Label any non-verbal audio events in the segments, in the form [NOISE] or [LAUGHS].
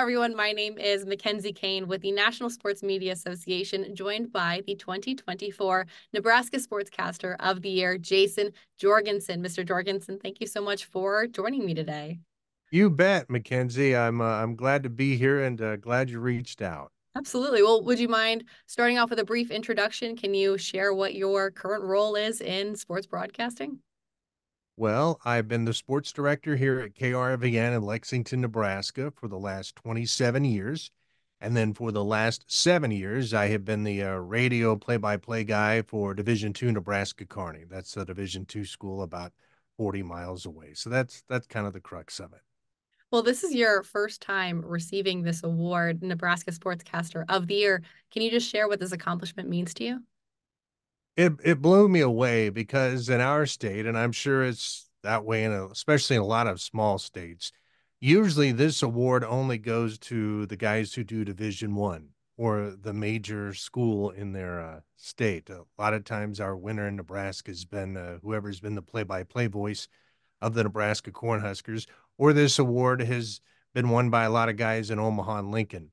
everyone. My name is McKenzie Kane with the National Sports Media Association, joined by the 2024 Nebraska Sportscaster of the Year, Jayson Jorgensen. Mr. Jorgensen, thank you so much for joining me today. You bet, McKenzie. I'm uh, I'm glad to be here and uh, glad you reached out. Absolutely. Well, would you mind starting off with a brief introduction? Can you share what your current role is in sports broadcasting? Well, I've been the sports director here at KRVN in Lexington, Nebraska for the last 27 years. And then for the last seven years, I have been the uh, radio play-by-play guy for Division Two Nebraska Kearney. That's a Division Two school about 40 miles away. So that's that's kind of the crux of it. Well, this is your first time receiving this award, Nebraska Sportscaster of the Year. Can you just share what this accomplishment means to you? It it blew me away because in our state, and I'm sure it's that way in a, especially in a lot of small states, usually this award only goes to the guys who do Division One or the major school in their uh, state. A lot of times, our winner in Nebraska has been uh, whoever's been the play-by-play voice of the Nebraska Cornhuskers, or this award has been won by a lot of guys in Omaha and Lincoln.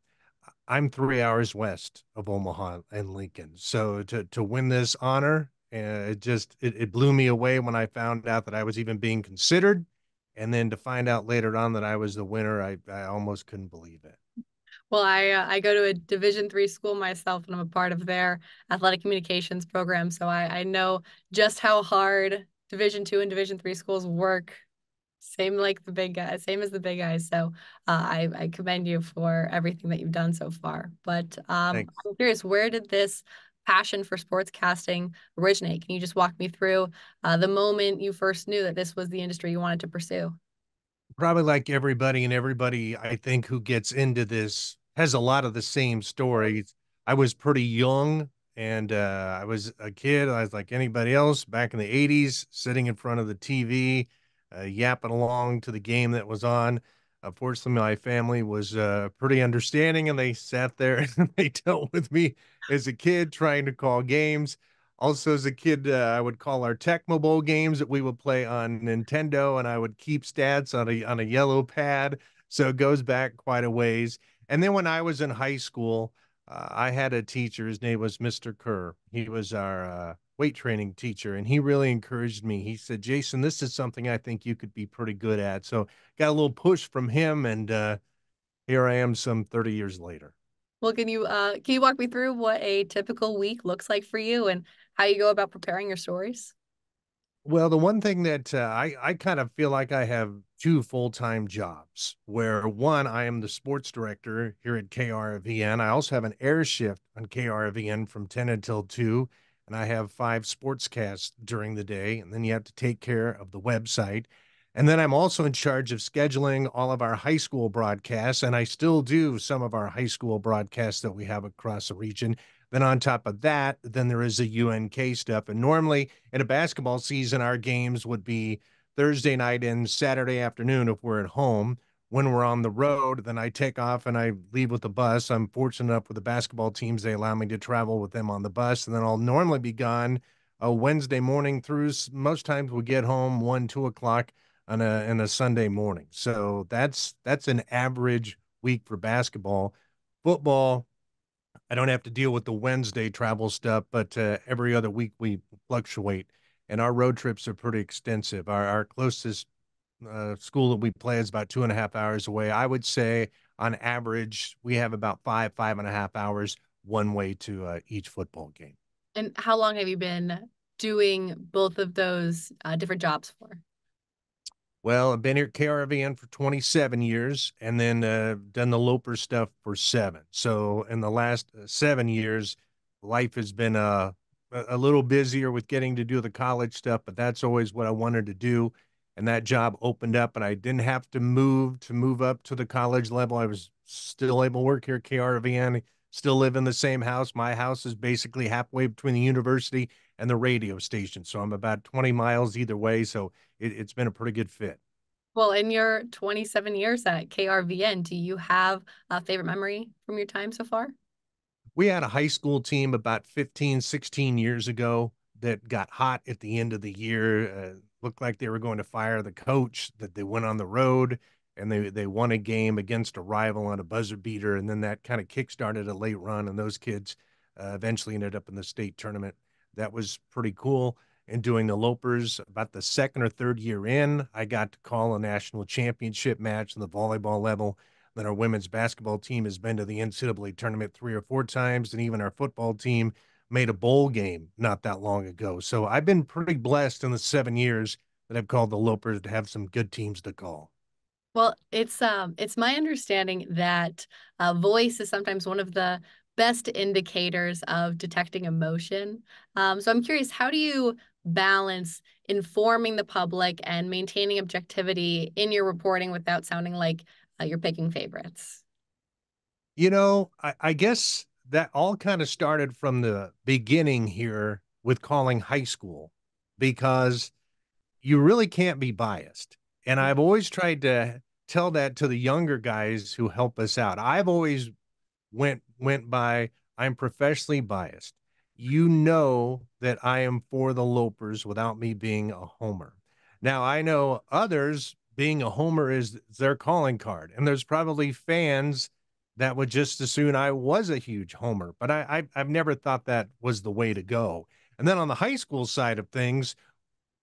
I'm three hours west of Omaha and Lincoln. So to to win this honor, uh, it just it, it blew me away when I found out that I was even being considered, and then to find out later on that I was the winner, I I almost couldn't believe it. Well, I uh, I go to a Division three school myself, and I'm a part of their athletic communications program, so I I know just how hard Division two and Division three schools work same like the big guy, same as the big guys. So uh, I, I commend you for everything that you've done so far. But um, I'm curious, where did this passion for sportscasting originate? Can you just walk me through uh, the moment you first knew that this was the industry you wanted to pursue? Probably like everybody and everybody, I think, who gets into this has a lot of the same stories. I was pretty young and uh, I was a kid. I was like anybody else back in the 80s, sitting in front of the TV uh, yapping along to the game that was on. Unfortunately, my family was uh, pretty understanding and they sat there [LAUGHS] and they dealt with me as a kid trying to call games. Also, as a kid, uh, I would call our Tecmo Bowl games that we would play on Nintendo, and I would keep stats on a on a yellow pad. So it goes back quite a ways. And then when I was in high school, uh, I had a teacher. His name was Mr. Kerr. He was our uh, weight training teacher, and he really encouraged me. He said, "Jayson, this is something I think you could be pretty good at." So got a little push from him, and uh, here I am, some thirty years later. Well, can you uh, can you walk me through what a typical week looks like for you, and how you go about preparing your stories? Well, the one thing that uh, I I kind of feel like I have two full time jobs. Where one, I am the sports director here at KRVN. I also have an air shift on KRVN from ten until two and I have five sportscasts during the day. And then you have to take care of the website. And then I'm also in charge of scheduling all of our high school broadcasts. And I still do some of our high school broadcasts that we have across the region. Then on top of that, then there is the UNK stuff. And normally in a basketball season, our games would be Thursday night and Saturday afternoon if we're at home when we're on the road, then I take off and I leave with the bus. I'm fortunate enough with the basketball teams, they allow me to travel with them on the bus. And then I'll normally be gone a Wednesday morning through most times we get home one, two o'clock on a a Sunday morning. So that's that's an average week for basketball. Football, I don't have to deal with the Wednesday travel stuff, but uh, every other week we fluctuate. And our road trips are pretty extensive. Our our closest uh, school that we play is about two and a half hours away. I would say on average, we have about five, five and a half hours one way to uh, each football game. And how long have you been doing both of those uh, different jobs for? Well, I've been here at KRVN for 27 years and then uh, done the Loper stuff for seven. So in the last uh, seven years, life has been uh, a little busier with getting to do the college stuff, but that's always what I wanted to do and that job opened up and I didn't have to move to move up to the college level. I was still able to work here at KRVN, still live in the same house. My house is basically halfway between the university and the radio station. So I'm about 20 miles either way. So it, has been a pretty good fit. Well, in your 27 years at KRVN, do you have a favorite memory from your time so far? We had a high school team about 15, 16 years ago that got hot at the end of the year. Uh, looked like they were going to fire the coach, that they went on the road and they they won a game against a rival on a buzzer beater, and then that kind of kickstarted a late run, and those kids uh, eventually ended up in the state tournament. That was pretty cool. And doing the Lopers, about the second or third year in, I got to call a national championship match on the volleyball level. Then our women's basketball team has been to the NCAA tournament three or four times, and even our football team made a bowl game not that long ago. So I've been pretty blessed in the seven years that I've called the Lopers to have some good teams to call. Well, it's um it's my understanding that uh, voice is sometimes one of the best indicators of detecting emotion. Um, so I'm curious, how do you balance informing the public and maintaining objectivity in your reporting without sounding like uh, you're picking favorites? You know, I, I guess that all kind of started from the beginning here with calling high school because you really can't be biased. And I've always tried to tell that to the younger guys who help us out. I've always went went by I'm professionally biased. You know that I am for the Lopers without me being a homer. Now I know others being a homer is their calling card, and there's probably fans that would just as soon I was a huge homer, but I, I I've never thought that was the way to go. And then on the high school side of things,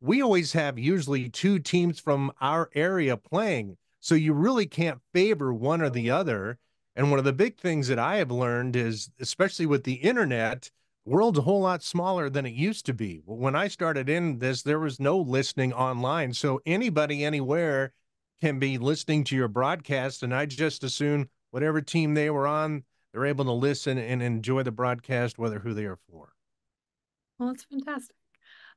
we always have usually two teams from our area playing. So you really can't favor one or the other. And one of the big things that I have learned is, especially with the internet, world's a whole lot smaller than it used to be. When I started in this, there was no listening online. So anybody anywhere can be listening to your broadcast. And I just assume whatever team they were on, they're able to listen and enjoy the broadcast, whether who they are for. Well, that's fantastic.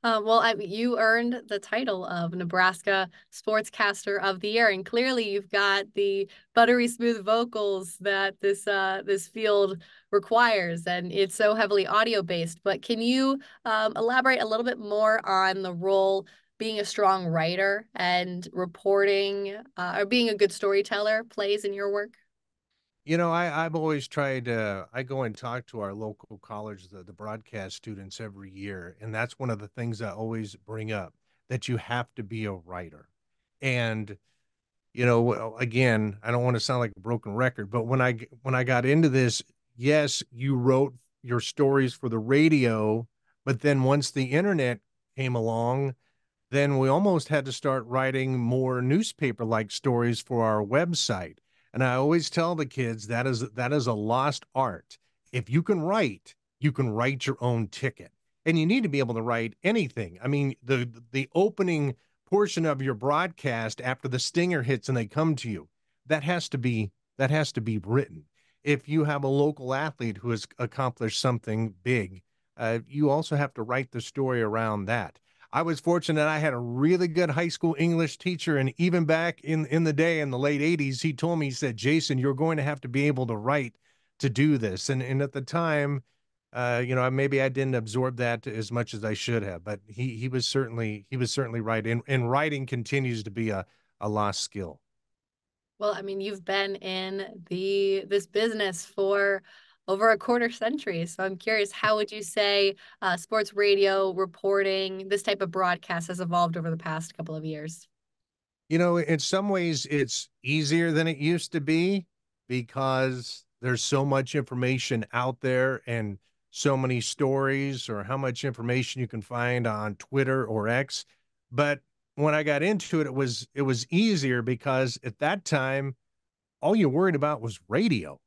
Uh, well, I, you earned the title of Nebraska Sportscaster of the Year, and clearly you've got the buttery smooth vocals that this uh, this field requires, and it's so heavily audio based. But can you um, elaborate a little bit more on the role being a strong writer and reporting uh, or being a good storyteller plays in your work? You know, I, I've always tried to, I go and talk to our local college, the, the broadcast students every year. And that's one of the things I always bring up that you have to be a writer. And, you know, again, I don't want to sound like a broken record, but when I, when I got into this, yes, you wrote your stories for the radio, but then once the internet came along, then we almost had to start writing more newspaper like stories for our website and I always tell the kids that is that is a lost art. If you can write, you can write your own ticket. And you need to be able to write anything. I mean, the the opening portion of your broadcast after the stinger hits and they come to you, that has to be that has to be written. If you have a local athlete who has accomplished something big, uh, you also have to write the story around that. I was fortunate I had a really good high school English teacher. And even back in, in the day in the late 80s, he told me, he said, Jayson, you're going to have to be able to write to do this. And, and at the time, uh, you know, maybe I didn't absorb that as much as I should have, but he, he was certainly, he was certainly right. And, and writing continues to be a, a lost skill. Well, I mean, you've been in the this business for over a quarter century. So I'm curious, how would you say uh, sports radio reporting, this type of broadcast has evolved over the past couple of years? You know, in some ways, it's easier than it used to be because there's so much information out there and so many stories or how much information you can find on Twitter or X. But when I got into it, it was it was easier because at that time, all you worried about was radio.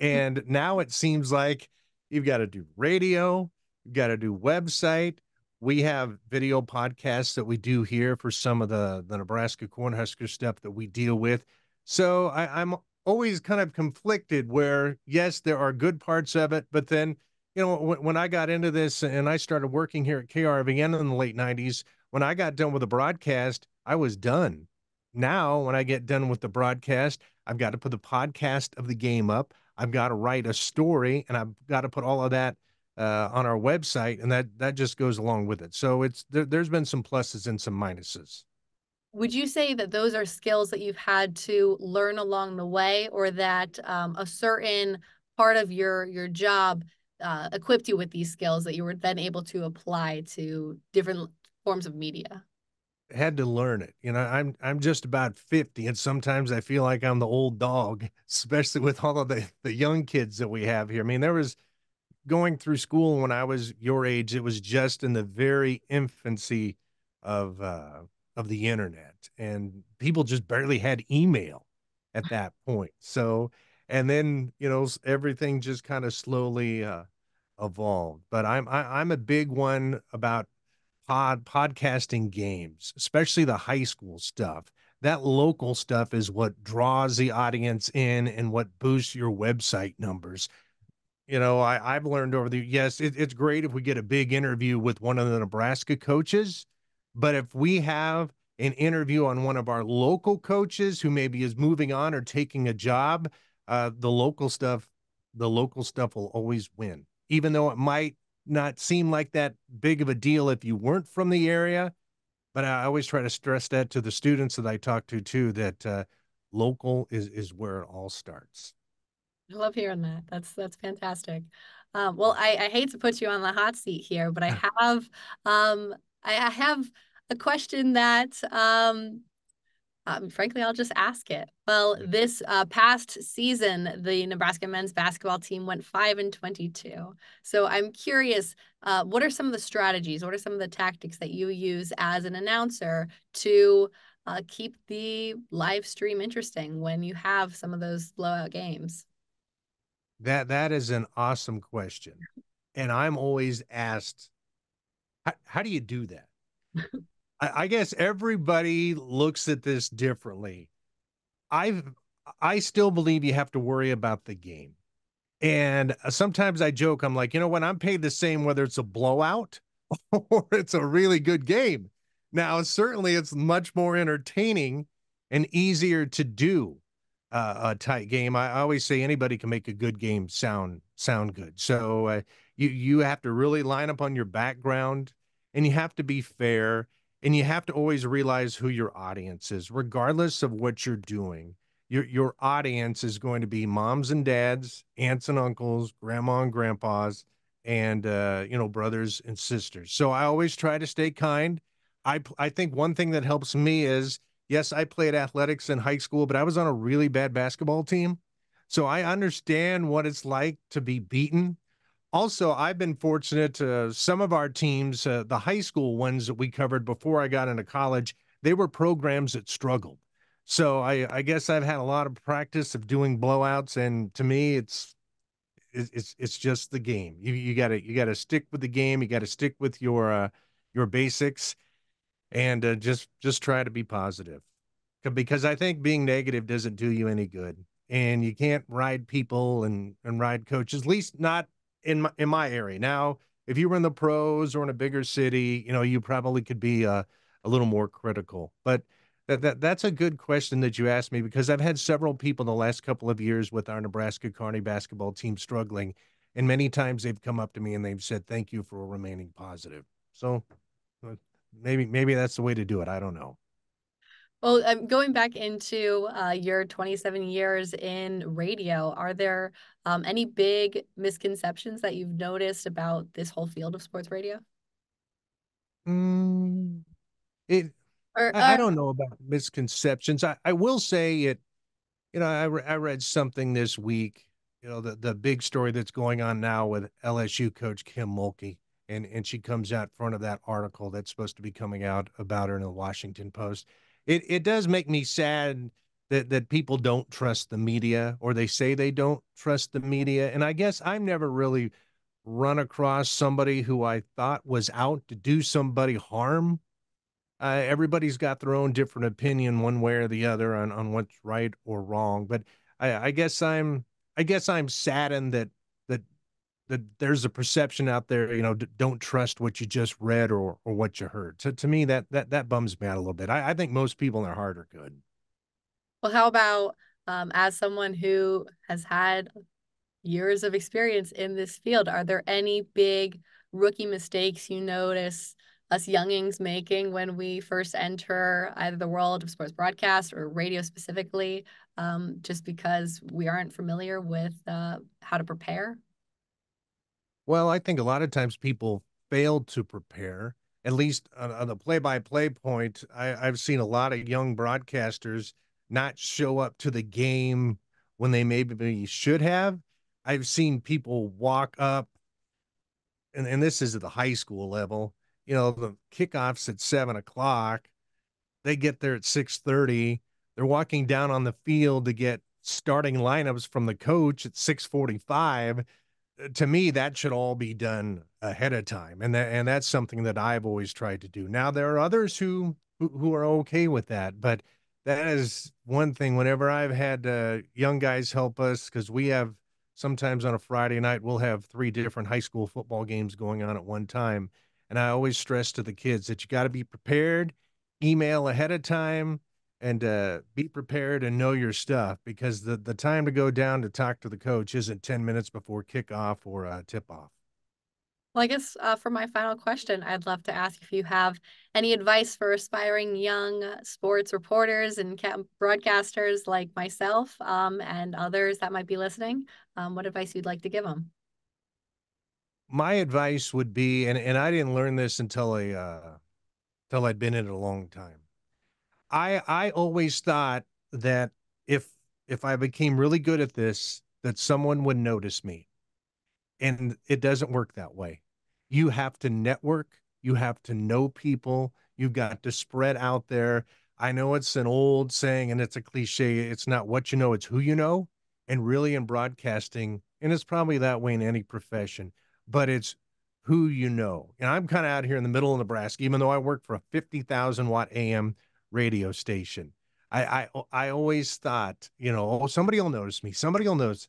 And now it seems like you've got to do radio, you've got to do website. We have video podcasts that we do here for some of the, the Nebraska Cornhusker stuff that we deal with. So I, I'm always kind of conflicted where, yes, there are good parts of it, but then, you know, when, when I got into this and I started working here at KRVN in the late 90s, when I got done with the broadcast, I was done. Now, when I get done with the broadcast, I've got to put the podcast of the game up. I've got to write a story and I've got to put all of that uh, on our website, and that that just goes along with it. So it's there, there's been some pluses and some minuses. Would you say that those are skills that you've had to learn along the way, or that um, a certain part of your your job uh, equipped you with these skills that you were then able to apply to different forms of media? Had to learn it. You know, I'm I'm just about 50 and sometimes I feel like I'm the old dog, [LAUGHS] especially with all of the the young kids that we have here. I mean, there was going through school when I was your age, it was just in the very infancy of uh of the internet and people just barely had email at [LAUGHS] that point. So and then, you know, everything just kind of slowly uh evolved. But I'm I, am i am a big one about pod podcasting games, especially the high school stuff. That local stuff is what draws the audience in and what boosts your website numbers. You know, I, I've learned over the yes, it, it's great if we get a big interview with one of the Nebraska coaches, but if we have an interview on one of our local coaches who maybe is moving on or taking a job, uh, the local stuff, the local stuff will always win, even though it might not seem like that big of a deal if you weren't from the area. But I always try to stress that to the students that I talk to too, that uh, local is is where it all starts. I love hearing that. That's that's fantastic. Um, well, I, I hate to put you on the hot seat here, but I [LAUGHS] have um, I have a question that um, um, frankly, I'll just ask it. Well, this uh, past season, the Nebraska men's basketball team went five and twenty-two. So I'm curious, uh, what are some of the strategies? What are some of the tactics that you use as an announcer to uh, keep the live stream interesting when you have some of those blowout games? That that is an awesome question, and I'm always asked, how, how do you do that? [LAUGHS] I, I guess everybody looks at this differently. I've I still believe you have to worry about the game. And uh, sometimes I joke, I'm like, you know, when I'm paid the same whether it's a blowout [LAUGHS] or it's a really good game. Now, certainly it's much more entertaining and easier to do uh, a tight game. I always say anybody can make a good game sound sound good. So uh, you you have to really line up on your background and you have to be fair and you have to always realize who your audience is regardless of what you're doing. Your your audience is going to be moms and dads aunts and uncles grandma and grandpas and uh, you know brothers and sisters. So i always try to stay kind. I i think one thing that helps me is yes i played athletics in high school but i was on a really bad basketball team. So i understand what it's like to be beaten also, I've been fortunate to some of our teams, uh, the high school ones that we covered before I got into college, they were programs that struggled. So I, I guess I've had a lot of practice of doing blowouts, and to me, it's it's it's just the game. You you gotta you gotta stick with the game. You gotta stick with your uh, your basics, and uh, just just try to be positive, because I think being negative doesn't do you any good, and you can't ride people and and ride coaches. At least not in my, in my area. Now, if you were in the pros or in a bigger city, you know, you probably could be uh, a little more critical. But that, that that's a good question that you asked me because I've had several people in the last couple of years with our Nebraska Kearney basketball team struggling, and many times they've come up to me and they've said, "Thank you for remaining positive." So uh, maybe maybe that's the way to do it. I don't know. Well, um, going back into uh, your 27 years in radio, are there um, any big misconceptions that you've noticed about this whole field of sports radio? Mm, it. Or, I, uh, I, don't know about misconceptions. I, I will say it. You know, I, re- I read something this week. You know, the the big story that's going on now with LSU coach Kim Mulkey, and and she comes out front of that article that's supposed to be coming out about her in the Washington Post it it does make me sad that that people don't trust the media or they say they don't trust the media. And i guess i've never really run across somebody who i thought was out to do somebody harm. Uh, everybody's got their own different opinion one way or the other on, on what's right or wrong. But I, I guess i'm i guess i'm saddened that that there's a perception out there, you know, d- don't trust what you just read or or what you heard. So to me, that that that bums me out a little bit. I, I think most people in their heart are good. Well, how about um, as someone who has had years of experience in this field, are there any big rookie mistakes you notice us youngings making when we first enter either the world of sports broadcast or radio specifically, um, just because we aren't familiar with uh, how to prepare? Well, I think a lot of times people fail to prepare. at least on, on the play-by-play point, I, I've seen a lot of young broadcasters not show up to the game when they maybe should have. I've seen people walk up, and, and this is at the high school level. You know, the kickoffs at seven o'clock. They get there at six thirty. They're walking down on the field to get starting lineups from the coach at six forty-five to me that should all be done ahead of time and that and that's something that I've always tried to do. Now there are others who who, are okay with that, but that is one thing whenever I've had uh, young guys help us cuz we have sometimes on a Friday night we'll have three different high school football games going on at one time and I always stress to the kids that you got to be prepared, email ahead of time, and uh, be prepared and know your stuff because the, the time to go down to talk to the coach isn't 10 minutes before kickoff or uh, tip off. Well, I guess uh, for my final question, I'd love to ask if you have any advice for aspiring young sports reporters and broadcasters like myself um, and others that might be listening. Um, what advice you'd like to give them? My advice would be, and, and I didn't learn this until I, uh, until I'd been in it a long time I I always thought that if if I became really good at this, that someone would notice me. And it doesn't work that way. You have to network, you have to know people, you've got to spread out there. I know it's an old saying and it's a cliche. It's not what you know, it's who you know. And really in broadcasting, and it's probably that way in any profession, but it's who you know. And I'm kind of out here in the middle of Nebraska, even though I work for a 50,000 watt AM radio station. I I I always thought, you know, oh, somebody will notice me. Somebody will notice.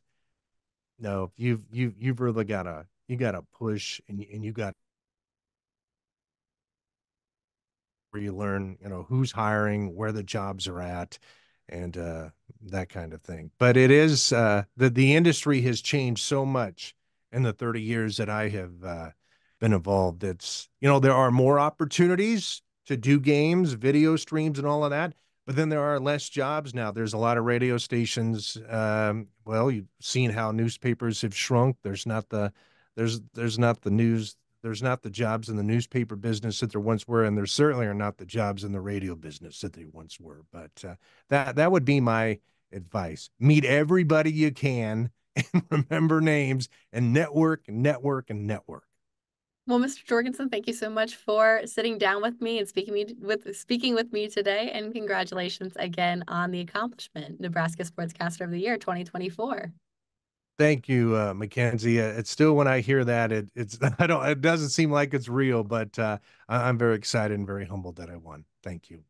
No, you've you you've really got to you got to push and and you got where you learn, you know, who's hiring, where the jobs are at, and uh, that kind of thing. But it is uh, the the industry has changed so much in the 30 years that I have uh, been involved. It's you know there are more opportunities to do games, video streams, and all of that. But then there are less jobs now. There's a lot of radio stations. Um, well, you've seen how newspapers have shrunk. There's not the there's there's not the news. There's not the jobs in the newspaper business that there once were, and there certainly are not the jobs in the radio business that they once were. But uh, that that would be my advice: meet everybody you can, [LAUGHS] and remember names, and network, and network, and network. Well, Mr. Jorgensen, thank you so much for sitting down with me and speaking me with speaking with me today. And congratulations again on the accomplishment, Nebraska Sportscaster of the Year 2024. Thank you, uh, McKenzie. Uh, it's still when I hear that, it, it's [LAUGHS] I don't it doesn't seem like it's real, but uh, I'm very excited and very humbled that I won. Thank you.